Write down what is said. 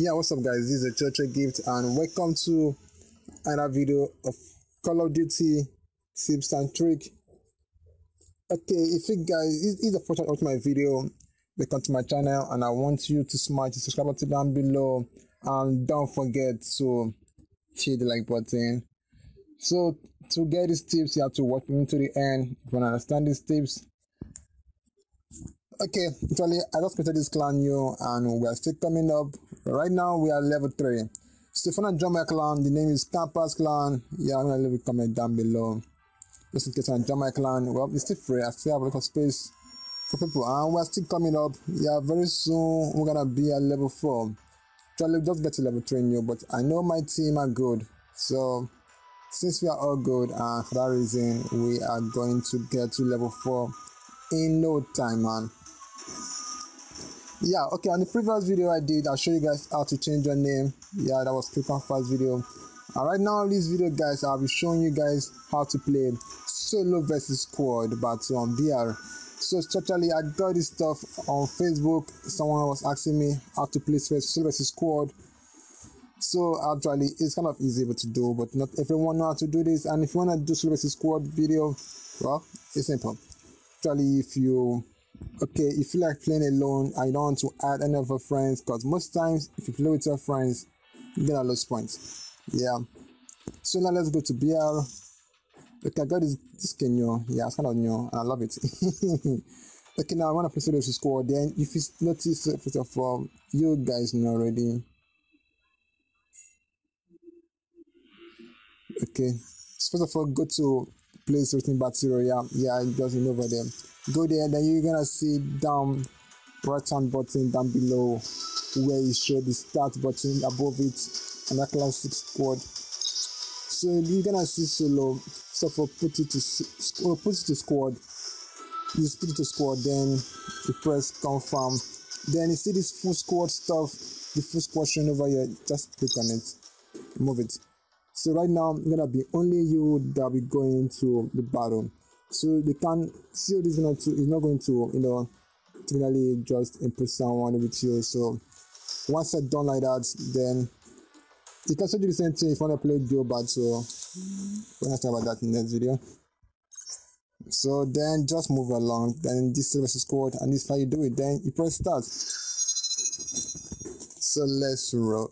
yeah what's up guys? This is Ochoochogift and welcome to another video of call of duty tips and trick. Okay if you guys this is the first time watch my video welcome to my channel and i want you to smash the subscribe button down below and don't forget to hit the like button. So to get these tips you have to watch me to the end. If you want to understand these tips okay actually i just created this clan new and we are still coming up. Right now we are level 3 so and join my clan the name is Campers clan. Yeah i'm gonna leave a comment down below. Just in case to join my clan. Well it's still free. I still have a lot of space for people. And we're still coming up. Yeah very soon we're gonna be at level 4 actually just get to level 3 new but i know my team are good. So since we are all good and for that reason we are going to get to level 4 in no time man yeah okay on the previous video i did i'll show you guys how to change your name. Yeah that was quick and fast video. And right now in this video guys i'll be showing you guys how to play solo versus squad but on br so totally i got this stuff on facebook. Someone was asking me how to play solo versus squad. So actually it's kind of easy to do but not everyone know how to do this. And if you want to do solo versus squad video well it's simple. Actually if you okay if you like playing alone and you don't want to add any your friends because most times if you play with your friends you're gonna lose points. Yeah. So now let's go to br okay i got this this skin new yeah it's kind of new and i love it. Okay now i want to play solo score. Then if you notice first of all you guys know already. Okay. So first of all go to play something battle royale yeah it doesn't over there go there then you're gonna see down right hand button down below where you show the start button above it and that classic squad. So you're gonna see solo. So for put it to put it to squad you put it to squad then you press confirm. Then you see this full squad stuff the full squad over here. Just click on it. Move it. So right now I'm gonna be only you that will be going to the battle so they can this is not to is not going to you know technically just impress someone with you so once it's done like that then you can still do the same thing if you want to play duo bad so we're gonna talk about that in the next video. So then just move along. Then this service is called and this is how you do it. Then you press start. So let's roll